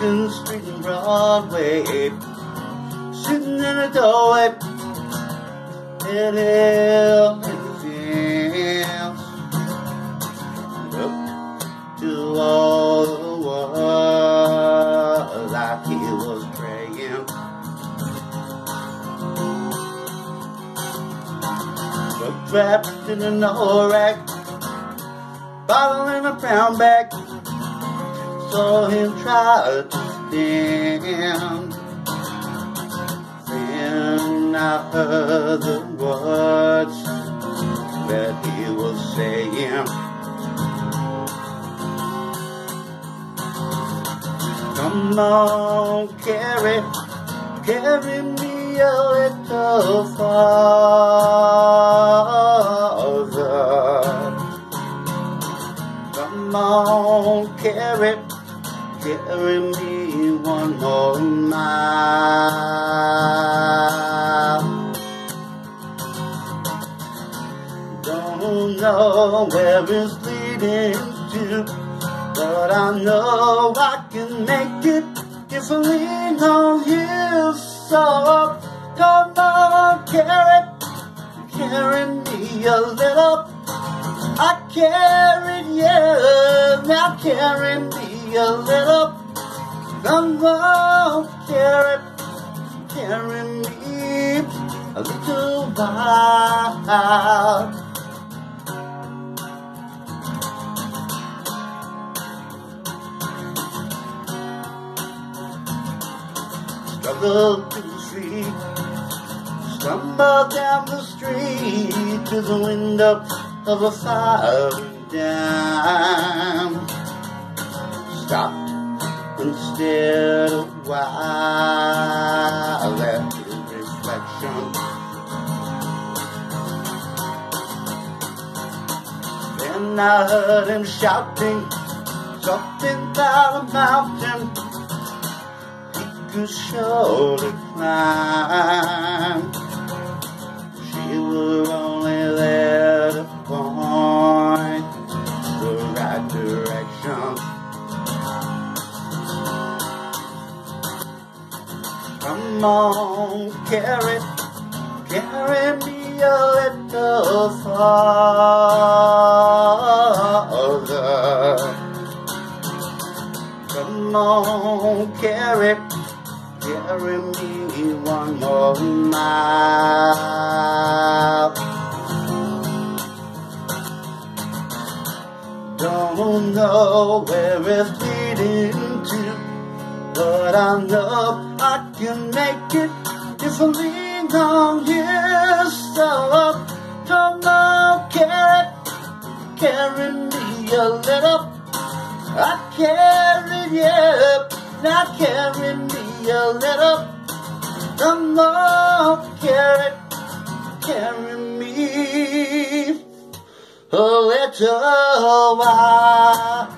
Street and Broadway, sitting in a doorway, and hell in the fields, up to all the world. Like he was praying. Trapped in an old bottle in a brown bag saw him try to stand. Then I heard the words that he was saying. Come on, Carrie, carry me a little farther. Come on, Carrie carry me one more mile. Don't know where it's leading to, but I know I can make it if I lean on you. So come on, Carrie, carry me a little. I carried you, now carry me a little. Come on, Carrie, carry me a little while. Struggle to street, stumble down the street to the window of a fire dime stared a while his reflection. Then I heard him shouting something about a mountain he could surely climb. Come on, Carrie, carry me a little farther. Come on, Carrie, carry me one more mile. Don't know where it's leading to, but I know I can make it if I lean on you. So come on, Carrie, carry me a little. I carry you, now carry me a little. Come on, Carrie, carry me a little while.